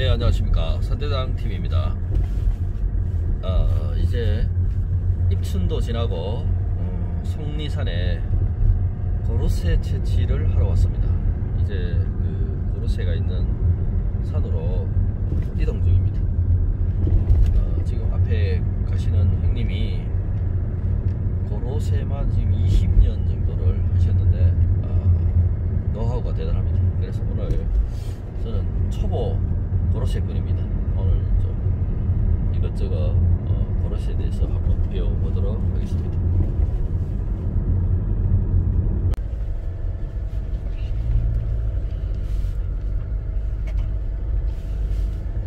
네 안녕하십니까. 선대당 팀입니다. 어, 이제 입춘도 지나고 음, 속리산에 고로쇠 채취를 하러 왔습니다. 이제 그 고로쇠가 있는 산으로 이동 중입니다. 어, 지금 앞에 가시는 형님이 고로쇠만 지금 20년 정도를 하셨는데 아, 노하우가 대단합니다. 그래서 오늘 저는 초보 고로쇠꾼입니다. 오늘 좀 이것저것 어, 고로쇠에 대해서 한번 배워보도록 하겠습니다.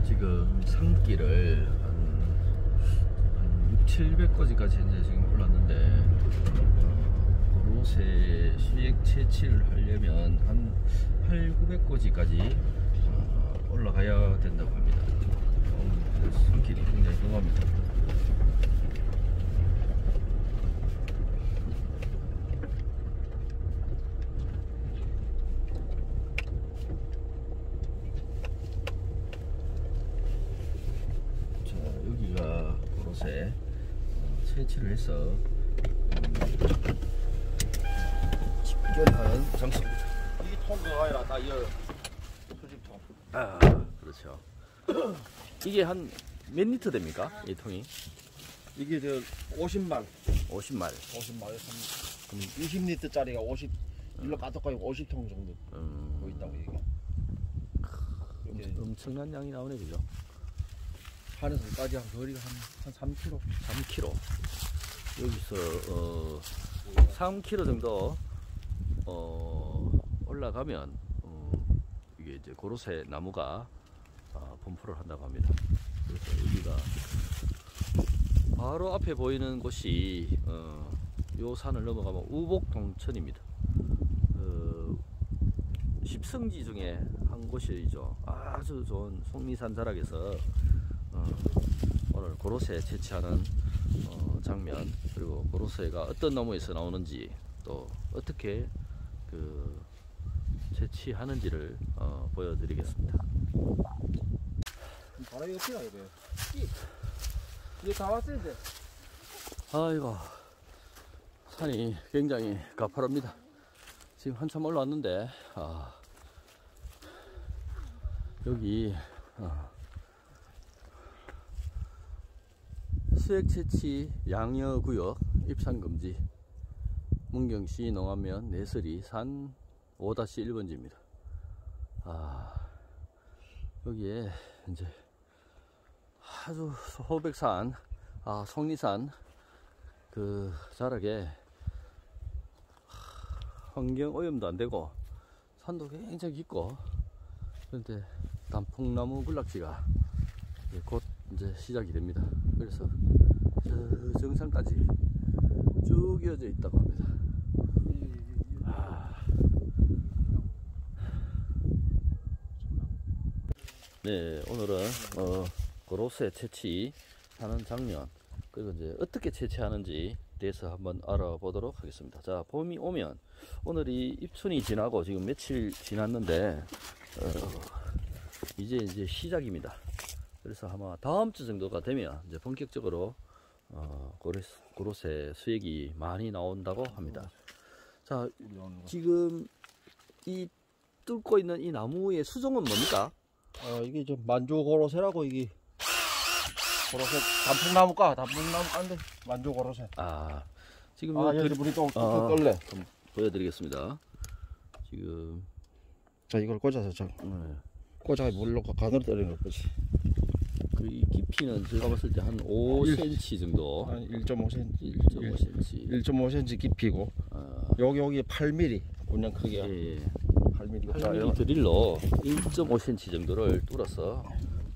지금 산길을 한, 한 6, 700까지까지 현재 지금 올랐는데 어, 고로쇠 수액 채취를 하려면 한 8, 900고지까지 어, 올라가야 된다고 합니다. 어, 손길이 굉장히 험합니다. 자, 여기가 고로쇠 어, 채취를 해서 음, 집결하는 장소입니다. 이통 그거 아니라 다 이어. 아, 그렇죠. 이게 한 몇 리터 됩니까? 이 통이? 이게 저 50만, 50말. 50만, 20리터짜리가 50, 일로 까똑까지 50통 정도 음, 보인다고 이게. 이렇게 엄- 엄청난 양이 나오네, 그죠? 하늘선까지 한 거리가 한, 한 3km. 3kg. 여기서, 어, 3kg 정도, 어, 올라가면, 어, 이게 이제 고로쇠 나무가, 아, 분포를 한다고 합니다. 그래서 여기가, 바로 앞에 보이는 곳이, 어, 요 산을 넘어가면 우복동천입니다. 어, 십성지 중에 한 곳이죠. 아주 좋은 속리산 자락에서, 어, 오늘 고로쇠 채취하는 어, 장면 그리고 고로쇠가 어떤 나무에서 나오는지 또 어떻게 그 채취하는지를 어, 보여드리겠습니다. 바로 옆이야 이거. 이게 다 왔어야 돼. 아이고 산이 굉장히 가파릅니다. 지금 한참 올라왔는데 아, 여기 어, 수액 채취 양여 구역 입산 금지 문경시 농안면 내설이 산 5-1번지입니다. 아 여기에 이제 아주 호백산 아 속리산 그 자락에 환경 오염도 안 되고 산도 굉장히 깊고 그런데 단풍나무 군락지가 곧 이제 시작이 됩니다. 그래서 저 정상까지 쭉 이어져 있다고 합니다. 네, 오늘은 어, 고로쇠 채취하는 장면 그리고 이제 어떻게 채취하는지 대해서 한번 알아보도록 하겠습니다. 자, 봄이 오면 오늘이 입춘이 지나고 지금 며칠 지났는데 어, 이제 이제 시작입니다. 그래서 아마 다음 주 정도가 되면 이제 본격적으로 어, 고로쇠, 고로쇠 수액이 많이 나온다고 합니다. 자, 지금 이 뚫고 있는 이 나무의 수종은 뭡니까? 어, 이게 좀 만조고로쇠라고 이게. 고로쇠 단풍나무가 단풍나무 깐데 만조고로쇠. 아, 지금 아요 여기 들- 물이 또 아. 끓래. 좀 보여드리겠습니다. 지금 자 이걸 꽂아서 자 네, 꽂아 물로 간으로 때리는 거지. 그 깊이는 제가 봤을 때 한 5cm 정도, 한 1.5cm. 1.5cm. 1.5cm 깊이고 아, 여기 여기 8mm 운영 크기가 예, 8mm. 8mm 드릴로 1.5cm 정도를 뚫어서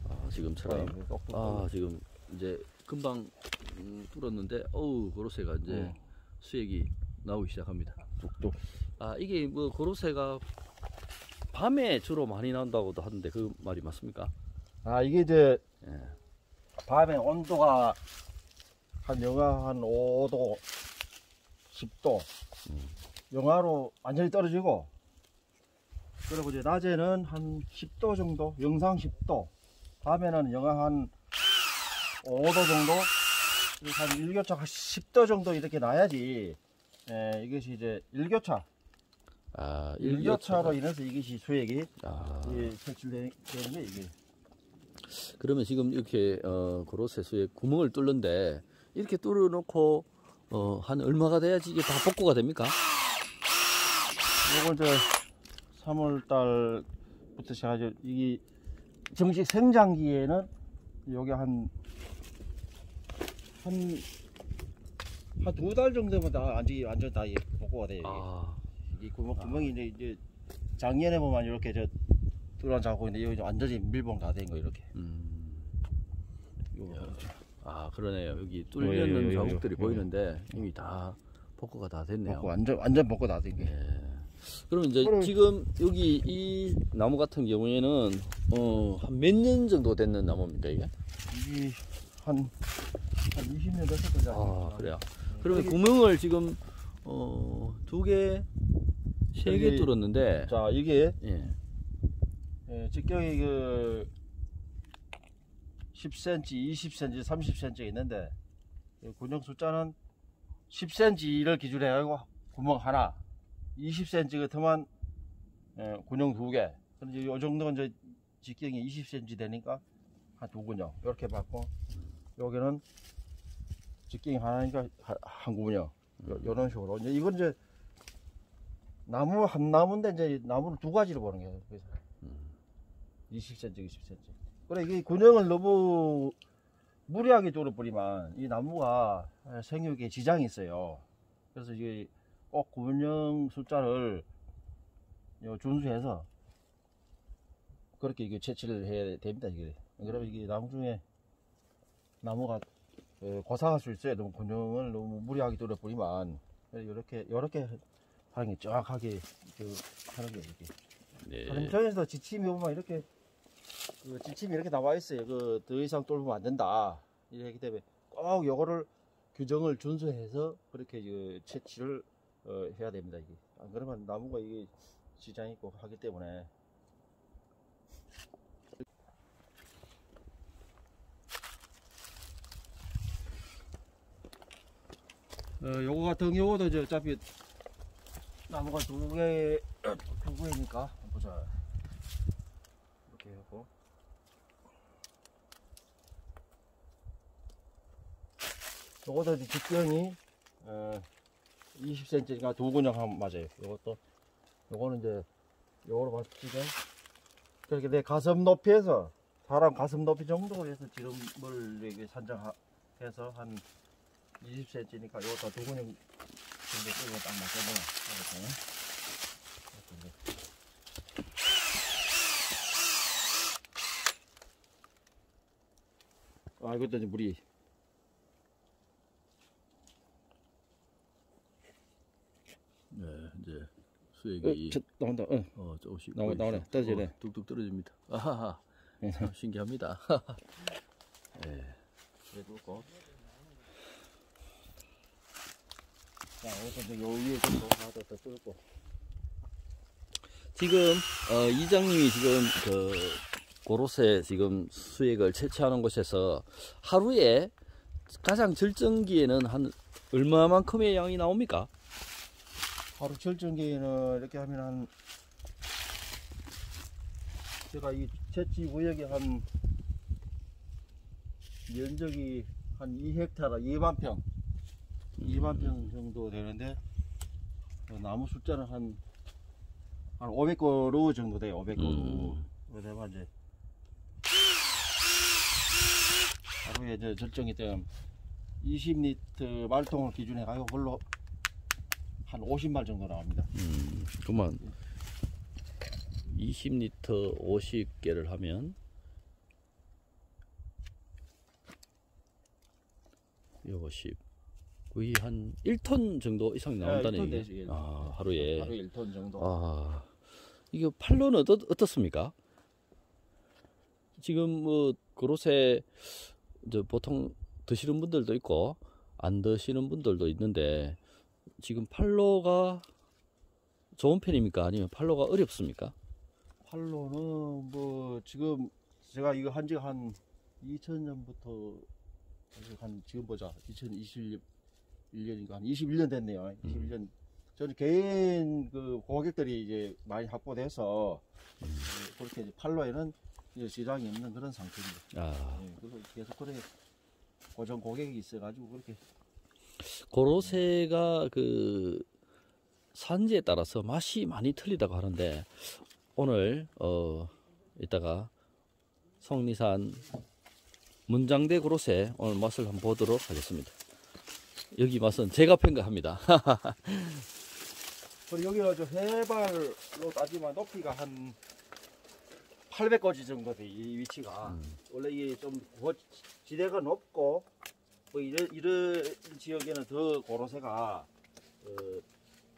아, 지금처럼 아 지금 이제 금방 음, 뚫었는데 어우 고로쇠가 이제 음. 수액이 나오기 시작합니다. 뚝뚝. 아 이게 뭐 고로쇠가 밤에 주로 많이 나온다고도 하던데 그 말이 맞습니까? 아 이게 이제 예. 밤에 온도가 한 영하 한 5도 10도 영하로 완전히 떨어지고 그리고 이제 낮에는 한 10도 정도 영상 10도 밤에는 영하 한 5도 정도, 한 일교차 한 10도 정도 이렇게 나야지, 예, 이것이 이제 일교차, 아, 일교차로 인해서 이것이 수액이 아, 예, 색출되는 게 이게. 그러면 지금 이렇게 어, 고로쇠수에 구멍을 뚫는데 이렇게 뚫어놓고 어, 한 얼마가 돼야지 이게 다 복구가 됩니까? 요건 이제 3월 달부터 시작하죠. 이게 정식 생장기에는 여기 한, 한, 한 두 달 정도면 다 완전히, 완전 다 복구가 돼요. 이게. 아, 이 구멍, 구멍이 이제, 이제 작년에 보면 이렇게 저 뚫어 잡고 있는데 여기 완전히 밀봉 다 된 거 이렇게. 음, 아 그러네요. 여기 예, 예, 뚫려 있는 예, 자국들이 예. 보이는데 이미 다 복구가 다 됐네요. 복구 완전 완전 복구 다된 게. 예. 그럼 이제 그럼- 지금 여기 이 나무 같은 경우에는 어, 한 몇 년 정도 됐는 나무입니까 이게? 이게 한, 한 20년 됐을 거죠. 아 그래요. 그러면 여기- 구멍을 지금 어, 두 개, 세 개 뚫었는데 자, 이게 예. 예, 직경이 그 10cm, 20cm, 30cm 있는데 이 군용 숫자는 10cm를 기준으로 해가지고 구멍 하나, 20cm 같으면 예, 군용 두 개. 그런데 이 정도는 이제 직경이 20cm 되니까 한 두 군용 이렇게 받고 여기는 직경이 하나니까 하- 한 군용 요- 요런 식으로 이제 이건 이제 나무 한 나무인데 이제 나무를 두 가지로 보는 거예요. 그래서 20cm, 20cm. 그래 이게 군형을 너무 무리하게 쪽으로 뿌리면 이 나무가 생육에 지장이 있어요. 그래서 이게 꼭 군형 숫자를 요 준수해서 그렇게 이게 채취를 해야 됩니다. 이게. 그러면 이게 나무 중에 나무가 어, 고상할 수 있어요. 너무 군형을 너무 무리하게 뚫어 뿌리면 이렇게 이렇게 하는 게 정확하게 그 하는 게 이게. 네. 현장에서 지침이 보면 이렇게 그 지침이 이렇게 나와 있어요. 그 더 이상 뚫으면 안 된다. 이렇기 때문에 꼭 요거를 규정을 준수해서 그렇게 그 채취를 어, 해야 됩니다. 이게 안 그러면 나무가 이게 지장이 있고 하기 때문에 어, 요거 같은 경우도 이제 어차피 나무가 두 개, 두 개니까 보자. 이렇게 하고. 요것도 이제 직경이, 어, 20cm니까 두 군형 하면 맞아요. 요것도. 요거는 이제, 요거로 맞추죠. 그렇게 내 가슴 높이에서, 사람 가슴 높이 정도로 해서 지름을 이렇게 산정해서 한 20cm니까 요것도 두 군형 정도 끌고 딱 맞춰서. 이렇게. 아 이것도 이제 물이 네, 이제 어, 수액이 저, 나온다 어. 어, 조금씩 나오-? 나오네. 떨어지네. 어, 뚝뚝 떨어집니다. 아하하. 네. 참 신기합니다. 네. 그래도 꼭. 자 이제 요 위에 좀더 하나 더 뚫고 지금 어, 이장님이 지금 그 고로쇠 지금 수액을 채취하는 곳에서 하루에 가장 절정기에는 한 얼마만큼의 양이 나옵니까? 하루 절정기에는 이렇게 하면 한 제가 이 채취 구역이 한 면적이 한 2헥타라 2만 평 2만 평 정도 되는데 어, 나무 숫자는 한, 한 500그루 정도 돼요 500그루. 음. 이제 하루에 이제 절정이 때면 20리터 말통을 기준에 가지고 그걸로 한 50말 정도 나옵니다 음, 그만 20리터 50개를 하면 50 거의 한 1톤 정도 이상 나온다는 네, 1톤 얘기예요. 되지, 예. 아, 하루에. 하루에 1톤 정도 아, 이거 판로는 어떻, 어떻습니까? 지금 뭐 그릇에 이제 보통 드시는 분들도 있고 안 드시는 분들도 있는데 지금 팔로가 좋은 편입니까? 아니면 팔로가 어렵습니까? 팔로는 뭐 지금 제가 이거 한 지가 한 2000년부터 한 지금 보자 2021년인가 한 21년 됐네요. 21년 저는 개인 그 고객들이 이제 많이 확보돼서 어, 그렇게 이제 팔로에는 이제 시장이 없는 그런 상태입니다. 아, 예, 그래서 계속 그렇게 고정 고객이 있어가지고 그렇게 고로쇠가 그 산지에 따라서 맛이 많이 틀리다고 하는데 오늘 어 이따가 성리산 문장대 고로쇠 오늘 맛을 한번 보도록 하겠습니다. 여기 맛은 제가 평가합니다. 그리고 여기가 저 해발로 따지면 높이가 한 800거지 정도 돼, 이 위치가. 원래 이게 좀 고- 지대가 높고, 뭐 이런, 이런 지역에는 더 고로쇠가, 어,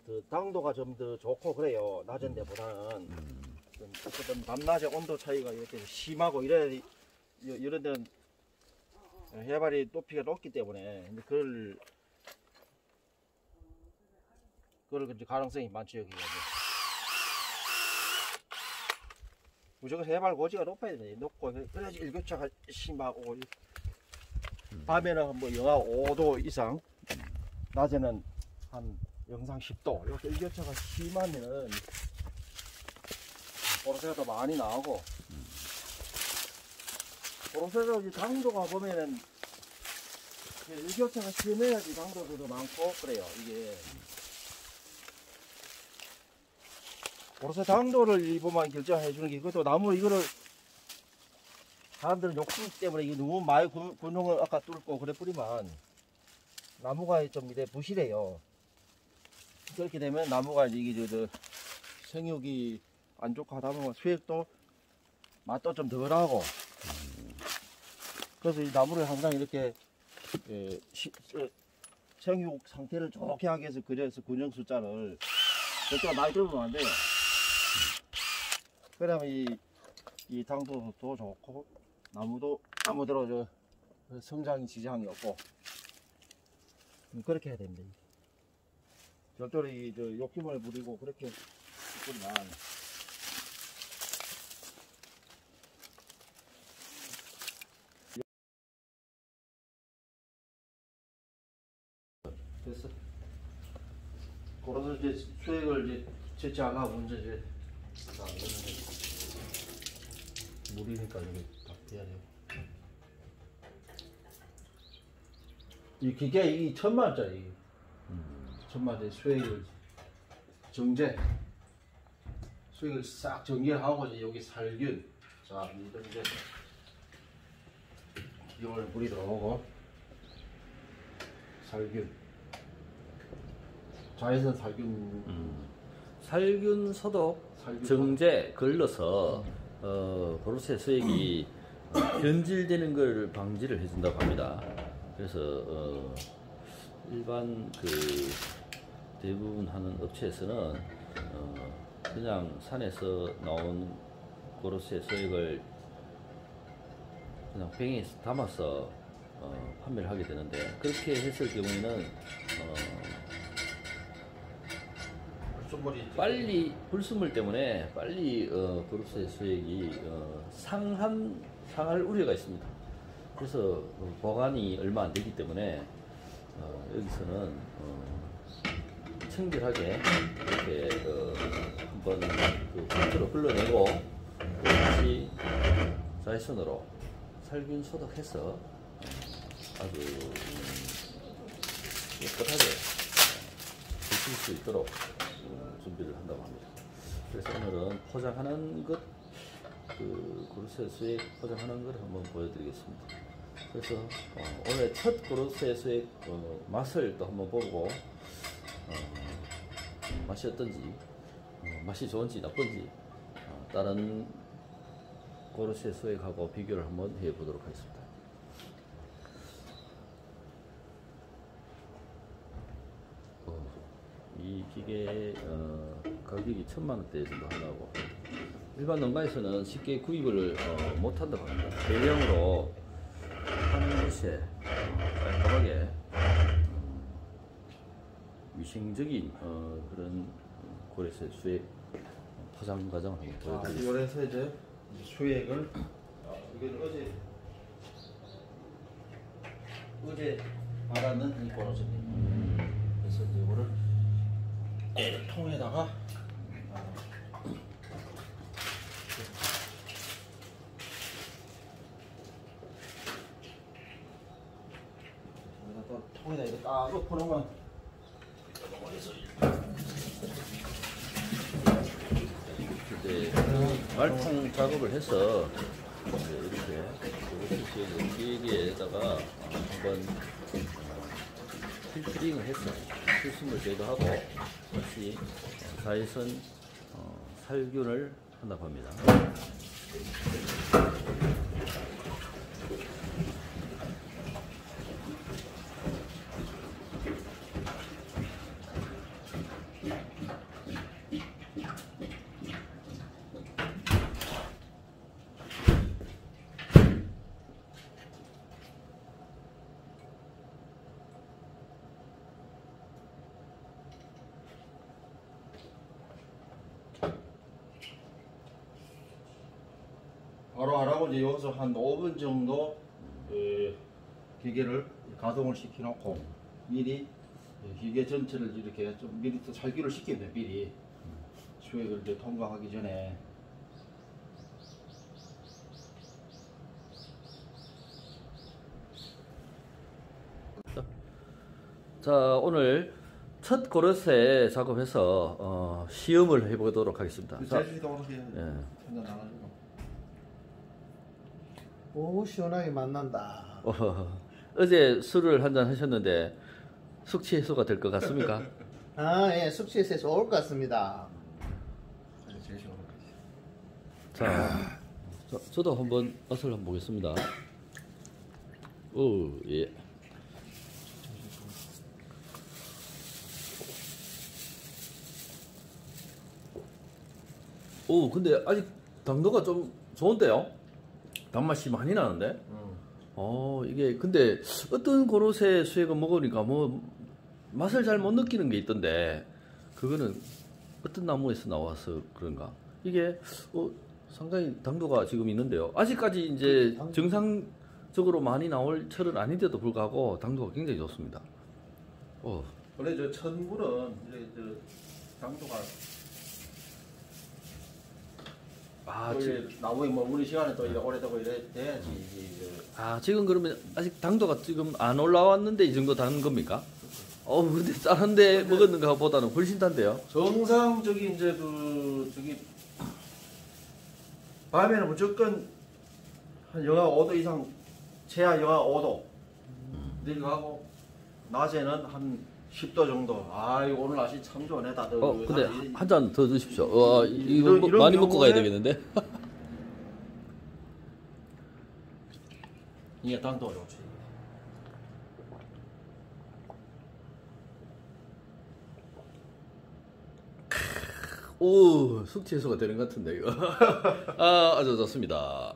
더 당도가 좀 더 좋고 그래요. 낮은 데보다는. 좀 어떤 밤낮의 온도 차이가 이렇게 심하고 이래, 이- 이런 데는 해발이 높이가 높기 때문에, 이제 그걸 그럴 이제 가능성이 많죠 여기가. 무조건 해발 고지가 높아야 돼. 높고 그래야지 일교차가 심하고 밤에는 뭐 영하 5도 이상, 낮에는 한 영상 10도. 이렇게 일교차가 심하면은 보로새가 더 많이 나오고 이제 당도가 보면은 그 일교차가 심해야지 당도도 더 많고 그래요 이게. 보로새 당도를 일부만 결정해 주는 게 이것도 나무 이거를 사람들은 욕심 때문에 이게 너무 많이 군- 군용을 아까 뚫고 뿌리면 나무가 좀 이래 부실해요. 그렇게 되면 나무가 이제 이게 저, 저 생육이 안 좋고 하다 보면 수액도 맛도 좀 덜하고 그래서 이 나무를 항상 이렇게 예, 시- 저, 생육 상태를 좋게 하기 위해서 그래서 군용 숫자를 절대가 많이 들으면 안 돼요. 그러면 이, 이 당도도 좋고 나무도 나무대로 저그 성장이 지장이 없고 음, 그렇게 해야 됩니다. 절대로 이저 욕심을 부리고 그렇게 뿌리면 됐어. 그래서 이제 수액을 이제 채취 안 하고 이제 이제 물이니까 여기 돼요. 이 기계 이 천만짜리. 천만짜리 수액을 정제. 수액을 싹 정리하고 이제 여기 살균. 자 이제 이걸 물이 들어오고. 살균. 자외선 살균. 살균 소독 살균 정제 걸러서 어, 보르세 수액이 어, 변질되는 걸 방지를 해준다고 합니다. 그래서 어, 일반 그 대부분 하는 업체에서는 어, 그냥 산에서 나온 보르세 수액을 그냥 병에 담아서 어, 판매를 하게 되는데 그렇게 했을 경우에는 어, 빨리 불순물 때문에 빨리 어, 그룹스의 수액이 어, 상한 상할 우려가 있습니다. 그래서 어, 보관이 얼마 안 되기 때문에 어, 여기서는 어, 청결하게 이렇게 어, 한번 그 컨트로 흘러내고 또 다시 자외선으로 살균 소독해서 어, 아주 음, 깨끗하게 드실 수 있도록 어, 준비를 한다고 합니다. 그래서 오늘은 포장하는 것, 그 고르쇠 수액 포장하는 걸 한번 보여드리겠습니다. 그래서 어, 오늘 첫 고르쇠 수액 어, 맛을 또 한번 보고 어, 맛이 어떤지, 어, 맛이 좋은지 나쁜지 어, 다른 고르쇠 수액하고 비교를 한번 해보도록 하겠습니다. 어, 이 기계 어, 가격이 천만 원대 정도 하나고 일반 농가에서는 쉽게 구입을 어, 못 한다고 합니다. 대량으로 하는 것에 어, 깔끔하게 어, 위생적인 어, 그런 고래새 수액 포장 과정을 보여드리겠습니다. 요래서 이제 수액을 이건 어제 어제 말하는 이 고로쇠입니다. 그래서 이거를 이 통에다가 여기다 또 통에다 이렇게 딱 놓고 놓으면 말통 작업을 해서 이제 이렇게 여기에다가 한번 필터링을 해서 필수물 제거하고 다시 자외선 어, 살균을 한다고 합니다. 바로 이제 여기서 한 5분 정도 에, 기계를 가동을 시켜놓고 미리 기계 전체를 이렇게 좀 미리 또 살균을 시켜야 돼 미리 수액을 이제 통과하기 전에 자 오늘 첫 고르쇠 작업해서 어, 시음을 해보도록 하겠습니다. 자, 제주도 예. 오 시원하게 만난다. 어, 어제 술을 한 잔 하셨는데 숙취 해소가 될 것 같습니까? 아, 예, 숙취에서 좋을 것 같습니다. 오르게 자, 저, 저도 한번 맛을 한번 보겠습니다. 오, 예. 오, 근데 아직 당도가 좀 좋은데요? 단맛이 많이 나는데? 어, 이게, 근데 어떤 고로쇠 수액을 먹으니까 뭐 맛을 잘 못 느끼는 게 있던데, 그거는 어떤 나무에서 나와서 그런가? 이게, 어, 상당히 당도가 지금 있는데요. 아직까지 이제 정상적으로 많이 나올 철은 아닌데도 불구하고 당도가 굉장히 좋습니다. 어, 원래 저 천물은 이제 저 당도가 아, 원래 지, 나무에 머무는 시간에 또 이래 오래되고 이래 돼야지 저 아, 지금 그러면 아직 당도가 지금 안 올라왔는데 이 정도 단 겁니까? 어, 근데 다른데 먹었는가 보다는 훨씬 단데요? 정상적인 이제 그 저기 밤에는 무조건 한 영하 5도 이상 최하 영하 5도 내려가고 낮에는 한 10도 정도. 아 이거 오늘 날씨 참 좋네 다들. 어, 근데 한 잔더 주십시오. 와, 이- 이거 이런- 뭐 이런 많이 먹고 가야 경우에- 되겠는데? 이게 당도가 좋지. 오, 숙취 해소가 되는 것 같은데, 이거. 아, 아주 좋습니다.